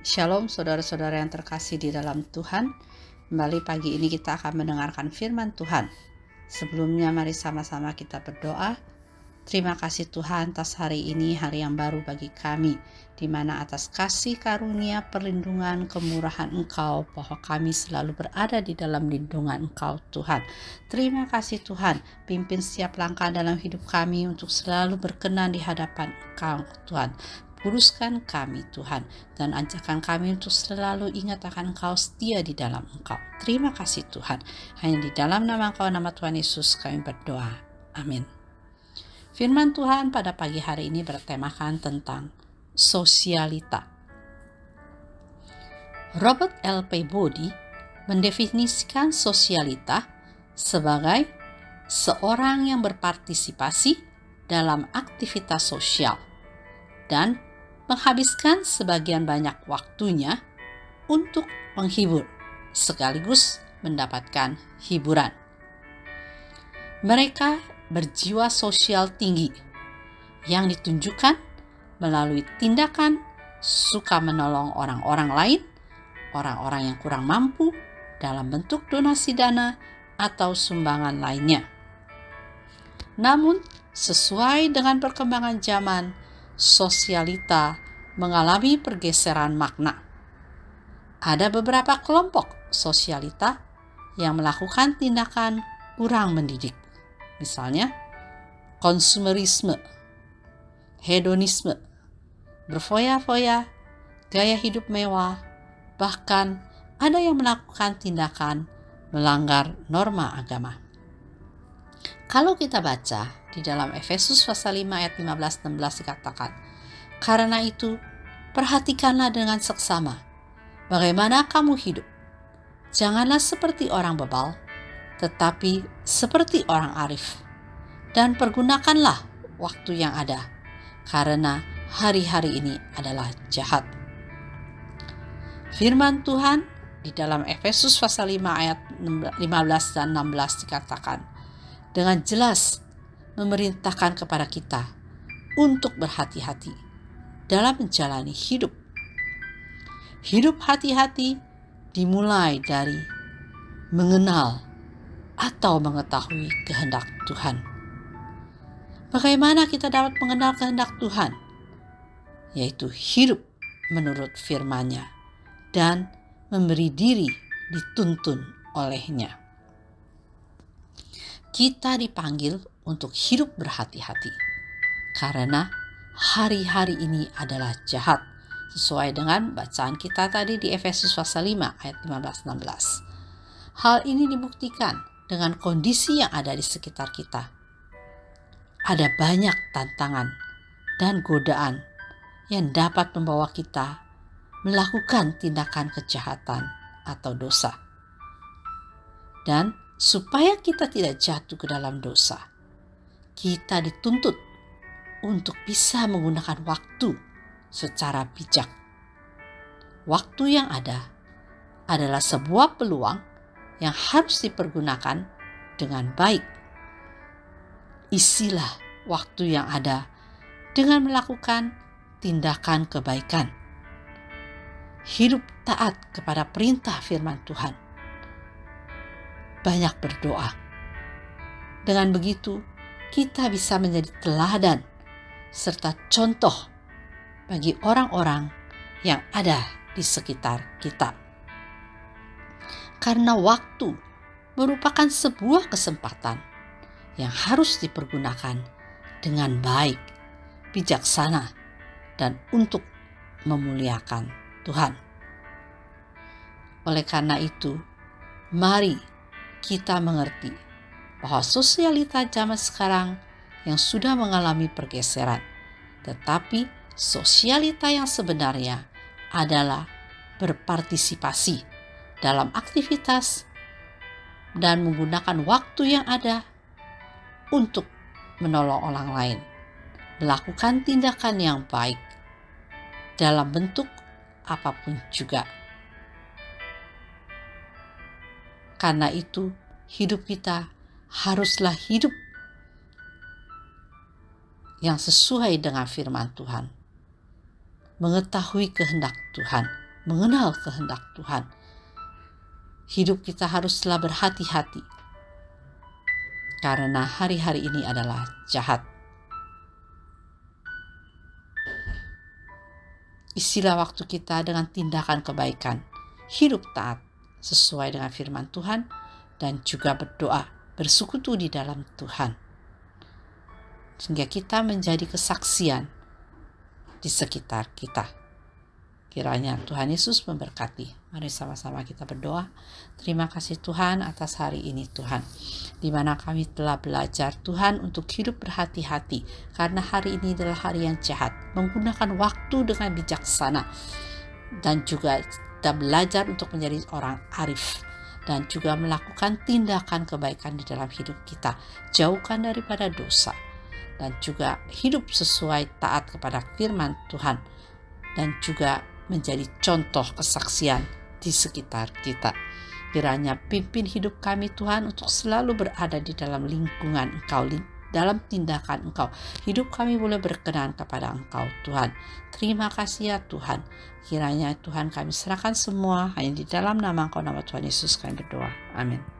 Shalom saudara-saudara yang terkasih di dalam Tuhan. Kembali pagi ini kita akan mendengarkan firman Tuhan. Sebelumnya mari sama-sama kita berdoa. Terima kasih Tuhan atas hari ini, hari yang baru bagi kami, di mana atas kasih karunia, perlindungan, kemurahan Engkau, bahwa kami selalu berada di dalam lindungan Engkau Tuhan. Terima kasih Tuhan, pimpin setiap langkah dalam hidup kami untuk selalu berkenan di hadapan Engkau Tuhan. Kuruskan kami Tuhan dan ajarkan kami untuk selalu ingat akan Engkau setia di dalam Engkau. Terima kasih Tuhan. Hanya di dalam nama Engkau, nama Tuhan Yesus kami berdoa. Amin. Firman Tuhan pada pagi hari ini bertemakan tentang sosialita. Robert L. P. Body mendefinisikan sosialita sebagai seorang yang berpartisipasi dalam aktivitas sosial dan menghabiskan sebagian banyak waktunya untuk menghibur sekaligus mendapatkan hiburan. Mereka berjiwa sosial tinggi yang ditunjukkan melalui tindakan suka menolong orang-orang lain, orang-orang yang kurang mampu dalam bentuk donasi dana atau sumbangan lainnya. Namun, sesuai dengan perkembangan zaman, sosialita mengalami pergeseran makna. Ada beberapa kelompok sosialita yang melakukan tindakan kurang mendidik. Misalnya, konsumerisme, hedonisme, berfoya-foya, gaya hidup mewah, bahkan ada yang melakukan tindakan melanggar norma agama. Kalau kita baca di dalam Efesus pasal 5 ayat 15-16 dikatakan, Karena itu, perhatikanlah dengan seksama bagaimana kamu hidup. Janganlah seperti orang bebal, tetapi seperti orang arif. Dan pergunakanlah waktu yang ada, karena hari-hari ini adalah jahat. Firman Tuhan di dalam Efesus pasal 5 ayat 15 dan 16 dikatakan, dengan jelas memerintahkan kepada kita untuk berhati-hati dalam menjalani hidup. Hidup hati-hati dimulai dari mengenal atau mengetahui kehendak Tuhan. Bagaimana kita dapat mengenal kehendak Tuhan? Yaitu hidup menurut firman-Nya dan memberi diri dituntun olehnya. Kita dipanggil untuk hidup berhati-hati. Karena hari-hari ini adalah jahat sesuai dengan bacaan kita tadi di Efesus pasal 5 ayat 15-16. Hal ini dibuktikan dengan kondisi yang ada di sekitar kita. Ada banyak tantangan dan godaan yang dapat membawa kita melakukan tindakan kejahatan atau dosa. Dan supaya kita tidak jatuh ke dalam dosa, kita dituntut untuk bisa menggunakan waktu secara bijak. Waktu yang ada adalah sebuah peluang yang harus dipergunakan dengan baik. Isilah waktu yang ada dengan melakukan tindakan kebaikan. Hidup taat kepada perintah firman Tuhan. Banyak berdoa. Dengan begitu, kita bisa menjadi teladan serta contoh bagi orang-orang yang ada di sekitar kita. Karena waktu merupakan sebuah kesempatan yang harus dipergunakan dengan baik, bijaksana, dan untuk memuliakan Tuhan. Oleh karena itu, mari kita mengerti bahwa sosialita zaman sekarang yang sudah mengalami pergeseran, tetapi sosialita yang sebenarnya adalah berpartisipasi dalam aktivitas dan menggunakan waktu yang ada untuk menolong orang lain, melakukan tindakan yang baik dalam bentuk apa pun juga. Karena itu, hidup kita haruslah hidup yang sesuai dengan firman Tuhan. Mengetahui kehendak Tuhan mengenal kehendak Tuhan. Hidup kita haruslah berhati-hati karena hari-hari ini adalah jahat. Isilah waktu kita dengan tindakan kebaikan, hidup taat sesuai dengan firman Tuhan, dan juga berdoa bersekutu di dalam Tuhan. Sehingga kita menjadi kesaksian di sekitar kita. Kiranya Tuhan Yesus memberkati. Mari sama-sama kita berdoa. Terima kasih Tuhan atas hari ini Tuhan. Di mana kami telah belajar Tuhan untuk hidup berhati-hati. Karena hari ini adalah hari yang jahat. Menggunakan waktu dengan bijaksana. Dan juga kita belajar untuk menjadi orang arif. Dan juga melakukan tindakan kebaikan di dalam hidup kita. Jauhkan daripada dosa. Dan juga hidup sesuai taat kepada firman Tuhan. Dan juga menjadi contoh kesaksian di sekitar kita. Kiranya pimpin hidup kami Tuhan untuk selalu berada di dalam lingkungan Engkau, dalam tindakan Engkau. Hidup kami boleh berkenan kepada Engkau Tuhan. Terima kasih ya Tuhan. Kiranya Tuhan kami serahkan semua hanya di dalam nama Engkau nama Tuhan Yesus kami berdoa. Amin.